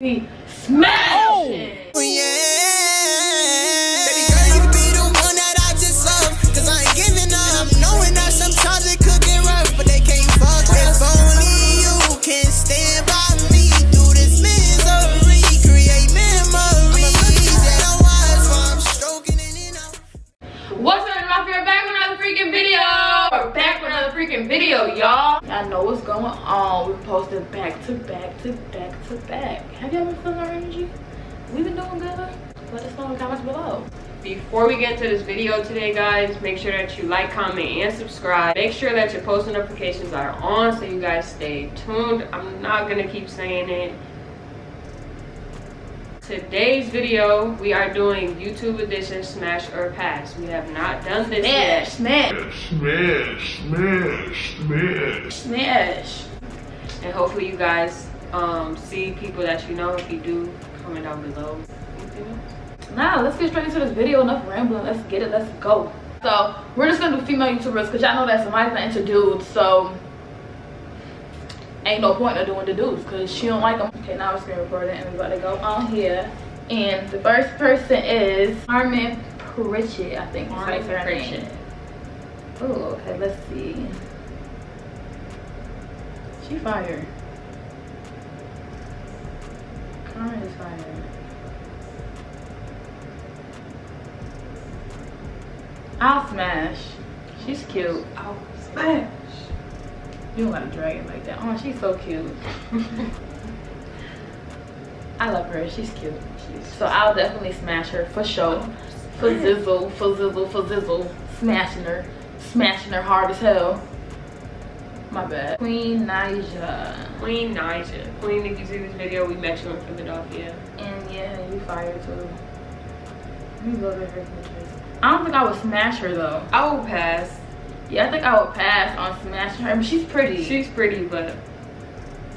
We smash Oh, it. yeah. Baby girl, you be the one that I just love. Cause I ain't giving up. Knowing that sometimes it could get rough, but they can't fuck. If only you can stand by me through this misery. Create memories that I watch while I'm stroking in. What's up, my favorite? Back with another freaking video. We're back with another freaking video, y'all. I know what's going on. We posted back to back to back to back. Have y'all been feeling our energy? We've been doing good. Let us know in the comments below. Before we get to this video today, guys, make sure that you like, comment, and subscribe. Make sure that your post notifications are on so you guys stay tuned. I'm not gonna keep saying it. Today's video, we are doing YouTube edition Smash or Pass. We have not done this yet. Smash, smash, Smash, smash, smash. smash. And hopefully you guys um, see people that you know. If you do, comment down below. Anything? Now, let's get straight into this video. Enough rambling. Let's get it. Let's go. So, we're just gonna do female YouTubers because y'all know that somebody's not into dudes. So, ain't no point of doing the dudes because she don't like them. Okay, now we're screen recording and we're about to go on here. And the first person is Carmen Pritchett, I think. how her name. Oh, okay. Let's see. She fired. Carmen is fire. I'll smash. She's cute. I'll smash. You don't gotta drag it like that. Oh, she's so cute. I love her. She's cute. So I'll definitely smash her for sure. For zizzle, for zizzle, for zizzle. Smashing her. Smashing her hard as hell. My bad. Queen Naija. Queen Naija. Queen, if you see this video, we met you in Philadelphia. And yeah, you fire too. You love her pictures. I don't think I would smash her though. I will pass. Yeah, I think I would pass on smashing her. I mean, she's pretty. She's pretty, but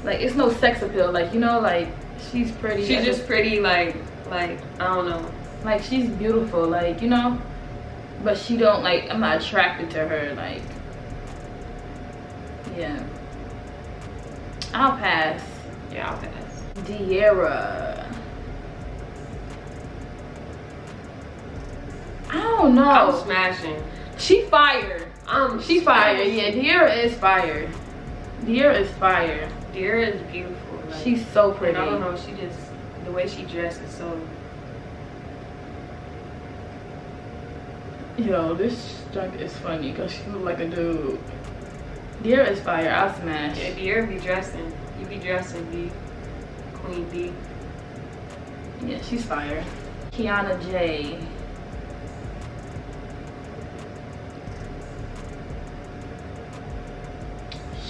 like it's no sex appeal. Like you know, like she's pretty. She's just pretty. Like, like I don't know. like she's beautiful. Like you know, but she don't like. I'm not attracted to her. Like yeah, I'll pass. Yeah, I'll pass. Diera. I don't know. I'm smashing. she fire. I'm She fire. Yeah, Diera is fire. Diera is fire. Deer is beautiful. Like, She's so pretty. I don't know. She just the way she dresses so. Yo, this junk is funny because she look like a dude. Diera is fire. I'll smash. Yeah, Deer be dressing. You be dressing, B. Queen B. Yeah, she's fire. Kianna Jay.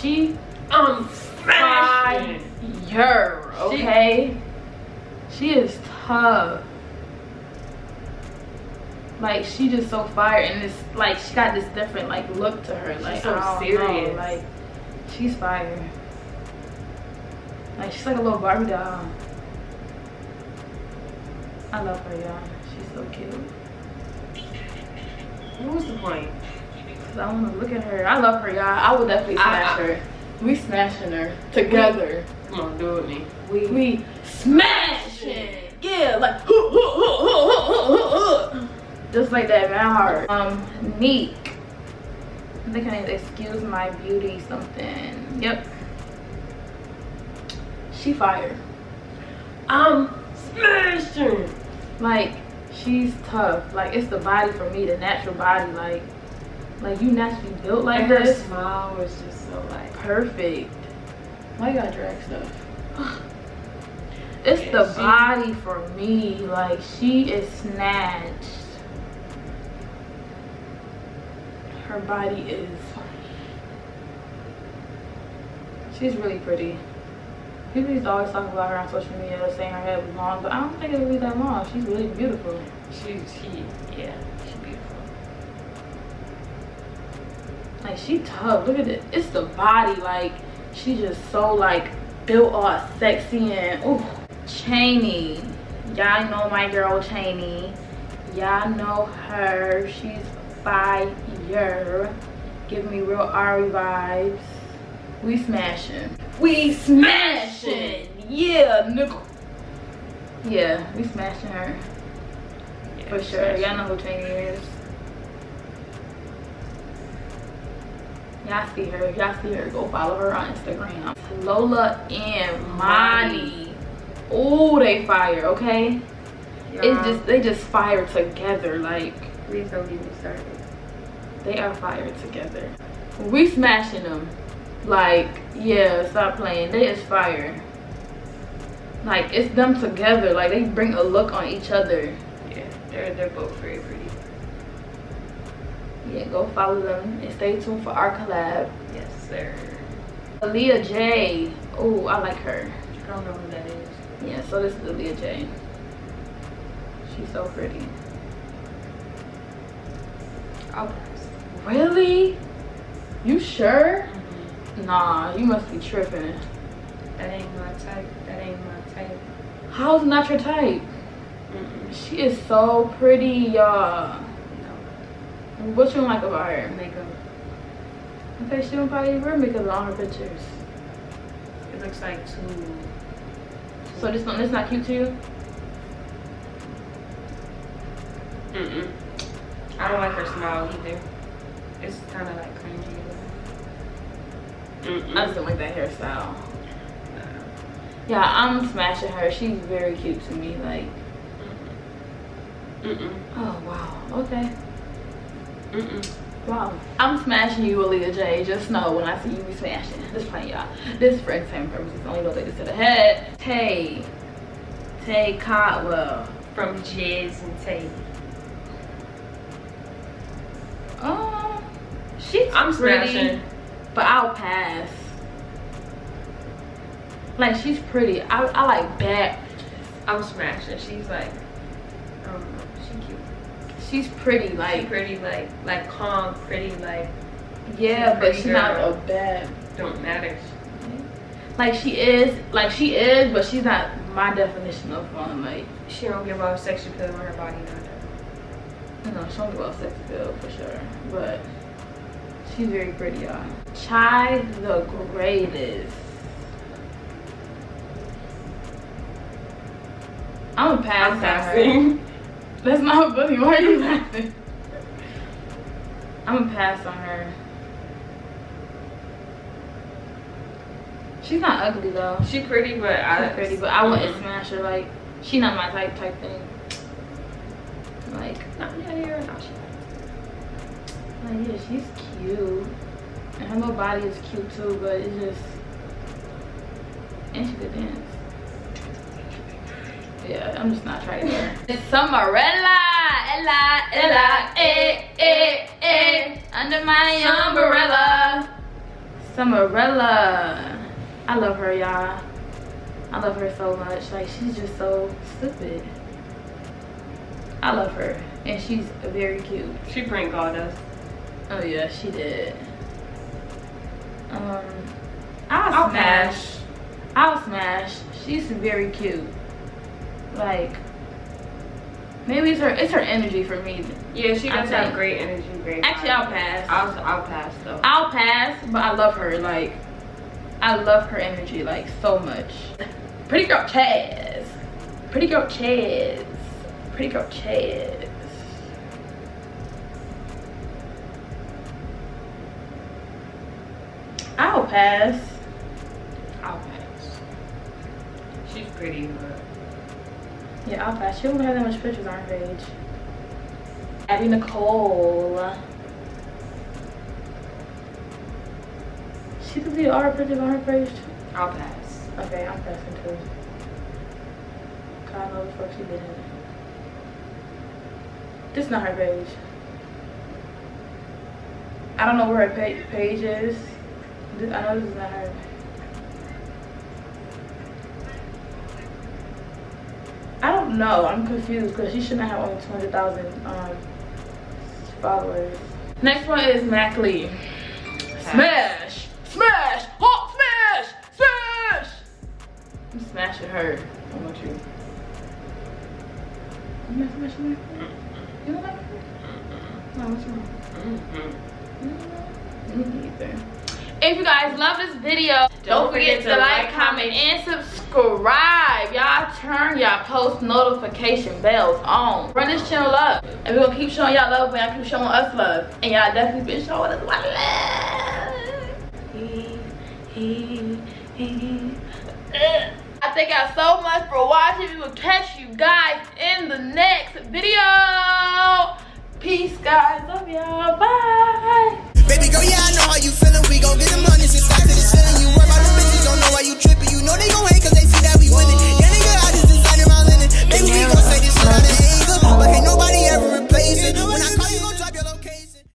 She um, I'm smashing. fire, okay? She is tough. Like she just so fire and it's like she got this different like look to her. Like so I don't serious. Know, like she's fire. Like she's like a little Barbie doll. I love her, y'all. She's so cute. What was the point? Cause I want to look at her. I love her, y'all. I would definitely smash I- her. We smashing her together. Come on, do it with me. We we smashing. Yeah, like just like that, man. Hard. Um, Neek. I think her name is Excuse My Beauty something. Yep. She fire. I'm smashing. Like she's tough. Like it's the body for me, the natural body. Like like you naturally built like Like her this. smile was just so like. perfect. Why you gotta drag stuff? It's Yeah, the she- body for me. Like she is snatched. Her body is. She's really pretty. People used to always talk about her on social media, saying her head was long, but I don't think it was that long. She's really beautiful. She, she, yeah, Like she tough. Look at it. It's the body. Like she just so like built all sexy and ooh. Cheynee. Y'all know my girl Cheynee. Y'all know her. She's fire. Give me real Ari vibes. We smashing. We smashing. Yeah, nigga. Yeah, we smashing her. Yeah, For sure. Y'all know who Cheynee is. Y'all see her. If y'all see her, go follow her on Instagram. Lola and Monty. Oh, they fire, okay? It's just they just fire together. Like please don't get me started. they are fired together. We smashing them. Like, yeah, stop playing. They is fire. Like it's them together. Like they bring a look on each other. Yeah, they're they're both very pretty. Yeah, go follow them and stay tuned for our collab. Yes, sir. Aaliyah J. Oh, I like her. I don't know who that is. Yeah, so this is Aaliyah J. She's so pretty. I'll. Really? You sure? Mm-hmm. Nah, you must be tripping. That ain't my type. That ain't my type. How's not your type? Mm-mm. She is so pretty, y'all. No. What you don't like about her? Makeup. Okay, she don't probably wear makeup on her pictures. It looks like too. So this one, this not cute to you? Mm-mm. I don't like her smile either. It's kind of like cringy. Mm-mm. I just don't like that hairstyle. Nah. Yeah, I'm smashing her. She's very cute to me. Like, Mm-mm. oh wow, okay. Mm-mm. Wow. I'm smashing you, Aaliyah J. Just know when I see you be smashing. Just playing y'all. This is for entertainment purposes. Only go take this to the head. Tay. Tay Cotwell. From Jizz and Tay. Um, she's I'm pretty, smashing. but I'll pass. Like she's pretty. I, I like bad. I'm smashing. She's like, I don't know. She cute. She's pretty. Like pretty, like like calm, pretty, like yeah, but pretty she's not a bad. don't matter. Like she is. Like she is, but she's not my definition of fun. Like She don't give off sex appeal on her body know, she don't give off sex appeal for sure, but she's very pretty, y'all. Chai the greatest. I'm a pass I'm passing. That's not funny. Why are you laughing? I'm gonna pass on her. She's not ugly though. She's She pretty, but I pretty, but I wouldn't smash her. Like she not my type type thing. Like, Not yeah, yeah, no, she. like yeah, she's cute, and her little body is cute too. But it's just, and she could dance. Yeah, I'm just not trying her. It's Summerella, Ella, Ella, eh, eh, eh, under my umbrella. Summerella, I love her, y'all. I love her so much. Like she's just so stupid. I love her, and she's very cute. She prank called us. Oh yeah, she did. Um, I'll, I'll smash. pass. I'll smash. She's very cute. Like maybe it's her it's her energy for me. Yeah, she does have great energy, great. Actually. I'll pass. I'll I'll pass though. I'll pass, but I love her. Like I love her energy like so much. Pretty girl Chaz. Pretty girl Chaz. Pretty girl Chaz. I'll pass. I'll pass. She's pretty, but Yeah, I'll pass. She don't have that much pictures on her page. Abby Nicole. She deleted all her pictures on her page. too. I'll pass. Okay, I'm passing too. God knows what she did. This not her page. I don't know where her pa- page is. I know this is not her. Don't know. I'm confused because she shouldn't have only 200,000 um, followers. Next one is Mack Li. Smash! Smash! Hawk smash! Smash! I'm smashing her. How about you? You not smashing her? You don't like her? No, what's wrong? Me either. If you guys love this video, don't, forget, to like, comment, and subscribe. Turn y'all post notification bells on. Run this channel up. And we're gonna keep showing y'all love and y'all keep showing us love. And y'all definitely been showing us love. I thank y'all so much for watching. We will catch you guys in the next video.